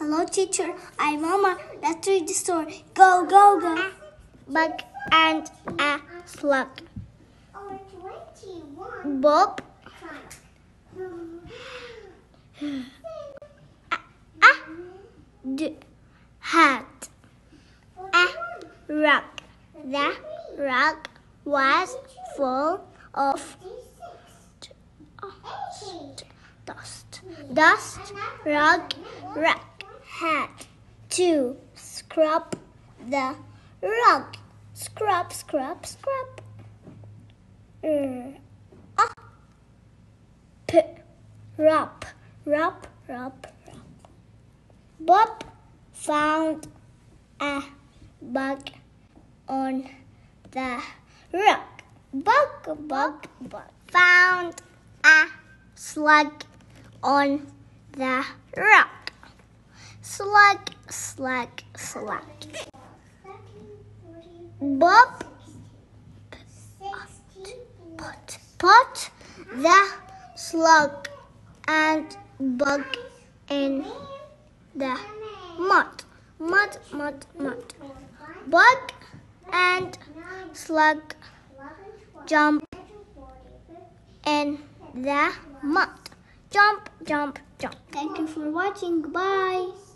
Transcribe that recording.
Hello, teacher. I'm Mama. Let's read the story. Go, go, go. Bug and a slug. Bob a d- had a rug. The rug was full of dust. Dust rug rug had to scrub the rug. Scrub, scrub, scrub. Uh, ah, p, rub, rub, rub, rub. Bob found a bug on the rug. Bug, bug, bug. Found a slug on the rug. Slug, slug, slug. Bob put, put the slug and bug in the mud. Mud, mud, mud. Bug and slug jump in the mud. Jump, jump, jump. Thank you for watching. Goodbye.